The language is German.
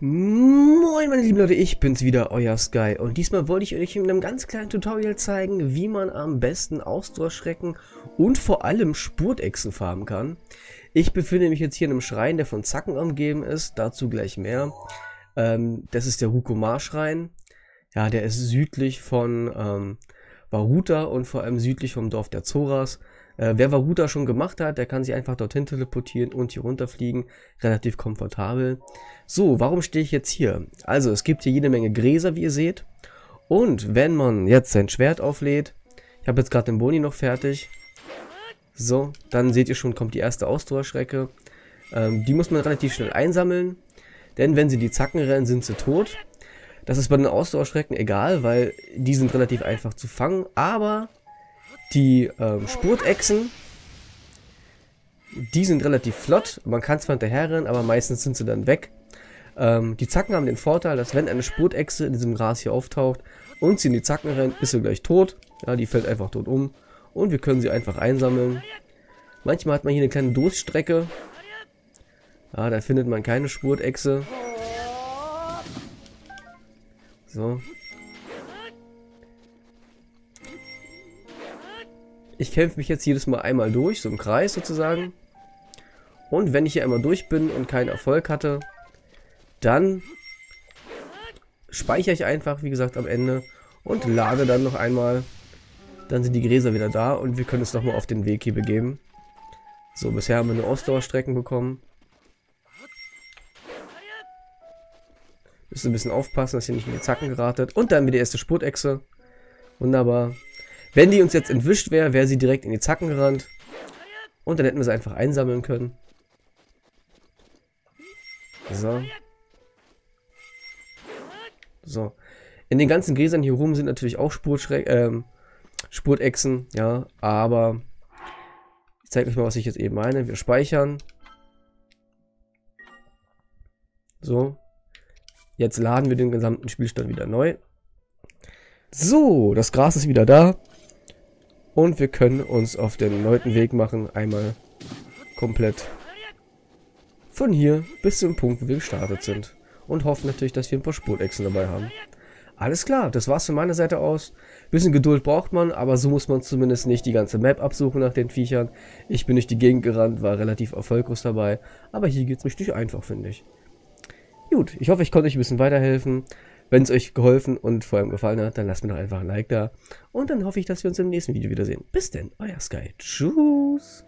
Moin meine lieben Leute, ich bin's wieder, euer Sky und diesmal wollte ich euch in einem ganz kleinen Tutorial zeigen, wie man am besten Ausdauerschrecken und vor allem Spurtechsen farmen kann. Ich befinde mich jetzt hier in einem Schrein, der von Zacken umgeben ist, dazu gleich mehr. Ähm, das ist der Rukomar-Schrein. Ja, der ist südlich von ähm, Varuta und vor allem südlich vom Dorf der Zoras. Äh, wer Varuta schon gemacht hat, der kann sich einfach dorthin teleportieren und hier runterfliegen. Relativ komfortabel. So, warum stehe ich jetzt hier? Also, es gibt hier jede Menge Gräser, wie ihr seht. Und wenn man jetzt sein Schwert auflädt, ich habe jetzt gerade den Boni noch fertig. So, dann seht ihr schon, kommt die erste Ausdauerschrecke. Ähm, die muss man relativ schnell einsammeln. Denn wenn sie die Zacken rennen, sind sie tot. Das ist bei den Ausdauerschrecken egal, weil die sind relativ einfach zu fangen. Aber die ähm, Spurtechsen, die sind relativ flott. Man kann zwar hinterherrennen, aber meistens sind sie dann weg. Ähm, die Zacken haben den Vorteil, dass wenn eine Spurtechse in diesem Gras hier auftaucht und sie in die Zacken rennt, ist sie gleich tot. Ja, die fällt einfach tot um. Und wir können sie einfach einsammeln. Manchmal hat man hier eine kleine Durststrecke. Ja, da findet man keine Spurtechse. So. Ich kämpfe mich jetzt jedes Mal einmal durch, so im Kreis sozusagen. Und wenn ich hier einmal durch bin und keinen Erfolg hatte, dann speichere ich einfach, wie gesagt, am Ende und lade dann noch einmal. Dann sind die Gräser wieder da und wir können uns nochmal auf den Weg hier begeben. So, bisher haben wir eine Ausdauerstrecken bekommen. Müsst ein bisschen aufpassen, dass ihr nicht in die Zacken geratet. Und dann wieder die erste Spurtechse. Wunderbar. Wenn die uns jetzt entwischt wäre, wäre sie direkt in die Zacken gerannt. Und dann hätten wir sie einfach einsammeln können. So. So. In den ganzen Gräsern hier rum sind natürlich auch ähm, Spurtechsen, ja, aber ich zeige euch mal, was ich jetzt eben meine. Wir speichern. So. Jetzt laden wir den gesamten Spielstand wieder neu. So, das Gras ist wieder da. Und wir können uns auf den erneuten Weg machen. Einmal komplett von hier bis zum Punkt, wo wir gestartet sind und hoffen natürlich, dass wir ein paar Spurtechsen dabei haben. Alles klar, das war's von meiner Seite aus. Bisschen Geduld braucht man, aber so muss man zumindest nicht die ganze Map absuchen nach den Viechern. Ich bin durch die Gegend gerannt, war relativ erfolglos dabei, aber hier geht's richtig einfach, finde ich. Gut, ich hoffe, ich konnte euch ein bisschen weiterhelfen. Wenn es euch geholfen und vor allem gefallen hat, dann lasst mir doch einfach ein Like da. Und dann hoffe ich, dass wir uns im nächsten Video wiedersehen. Bis denn, euer Sky. Tschüss.